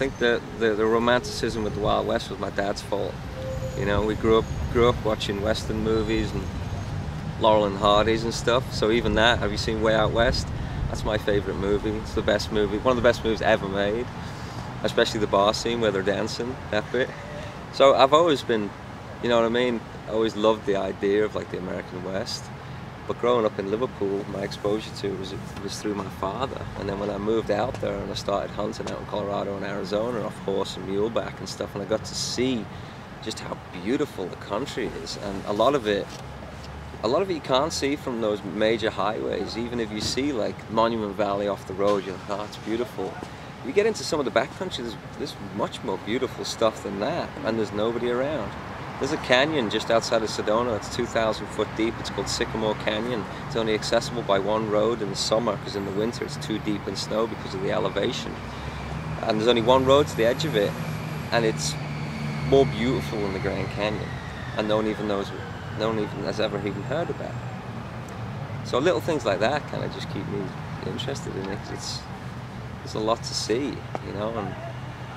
think that the, the romanticism with the Wild West was my dad's fault. You know, we grew up grew up watching Western movies and Laurel and Hardy's and stuff. So even that, have you seen Way Out West? That's my favorite movie. It's the best movie, one of the best movies ever made. Especially the bar scene where they're dancing, that bit. So I've always been, you know what I mean? I always loved the idea of like the American West. But growing up in Liverpool, my exposure to it was, was through my father. And then when I moved out there and I started hunting out in Colorado and Arizona off horse and muleback and stuff, and I got to see just how beautiful the country is. And a lot of it, a lot of it you can't see from those major highways. Even if you see like Monument Valley off the road, you're like, oh, it's beautiful. You get into some of the backcountry, there's, there's much more beautiful stuff than that, and there's nobody around. There's a canyon just outside of Sedona. It's 2,000 foot deep. It's called Sycamore Canyon. It's only accessible by one road in the summer because in the winter it's too deep in snow because of the elevation. And there's only one road to the edge of it, and it's more beautiful than the Grand Canyon. And no one even knows, no one even has ever even heard about it. So little things like that kind of just keep me interested in it. It's there's a lot to see, you know, and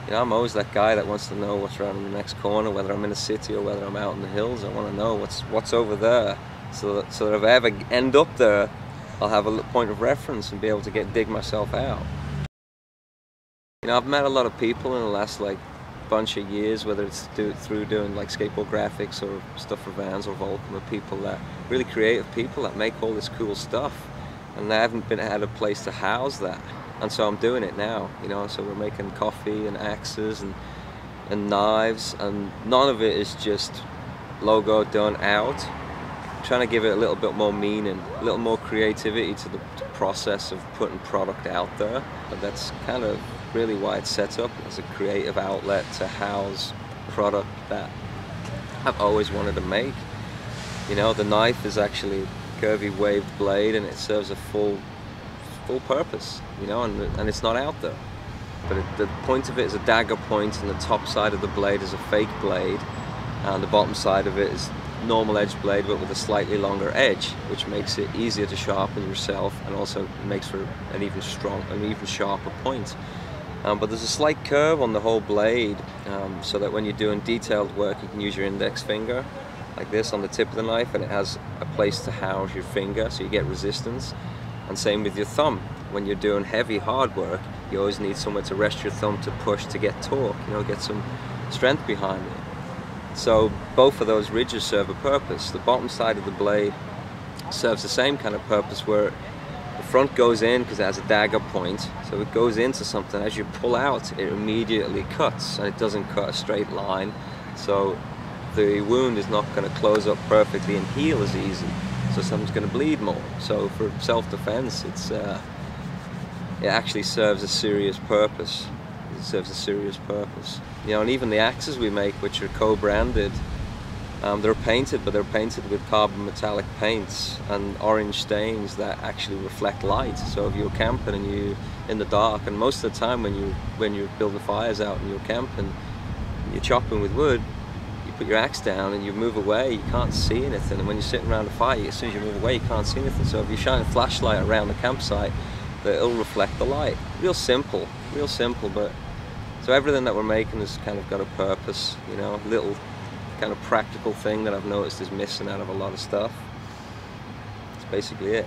you know, I'm always that guy that wants to know what's around the next corner, whether I'm in a city or whether I'm out in the hills. I want to know what's what's over there, so that, so that if I ever end up there, I'll have a point of reference and be able to get dig myself out. You know, I've met a lot of people in the last like bunch of years, whether it's do, through doing like skateboard graphics or stuff for Vans or Volcom, with people that really creative people that make all this cool stuff, and they haven't been had a place to house that. And so I'm doing it now you know so we're making coffee and axes and and knives and none of it is just logo done out. I'm trying to give it a little bit more meaning a little more creativity to the process of putting product out there. But that's kind of really why it's set up as a creative outlet to house product that I've always wanted to make. You know the knife is actually curvy waved blade and it serves a full full purpose, you know, and, and it's not out there. But it, the point of it is a dagger point, and the top side of the blade is a fake blade, and the bottom side of it is normal edge blade, but with a slightly longer edge, which makes it easier to sharpen yourself, and also makes for an even strong, an even sharper point. Um, but there's a slight curve on the whole blade, um, so that when you're doing detailed work, you can use your index finger like this on the tip of the knife, and it has a place to house your finger, so you get resistance. And same with your thumb. When you're doing heavy, hard work, you always need somewhere to rest your thumb to push to get torque, you know, get some strength behind it. So both of those ridges serve a purpose. The bottom side of the blade serves the same kind of purpose where the front goes in because it has a dagger point, so it goes into something. As you pull out, it immediately cuts, and it doesn't cut a straight line. So the wound is not going to close up perfectly and heal as easy so someone's going to bleed more. So for self-defense, it's uh, it actually serves a serious purpose. It serves a serious purpose. You know, and even the axes we make, which are co-branded, um, they're painted, but they're painted with carbon metallic paints and orange stains that actually reflect light. So if you're camping and you're in the dark, and most of the time when you when you're building fires out and you're camping, you're chopping with wood, put your axe down and you move away, you can't see anything. And when you're sitting around a fire, as soon as you move away, you can't see anything. So if you shine a flashlight around the campsite, it'll reflect the light. Real simple, real simple, but so everything that we're making has kind of got a purpose, you know, little kind of practical thing that I've noticed is missing out of a lot of stuff. That's basically it.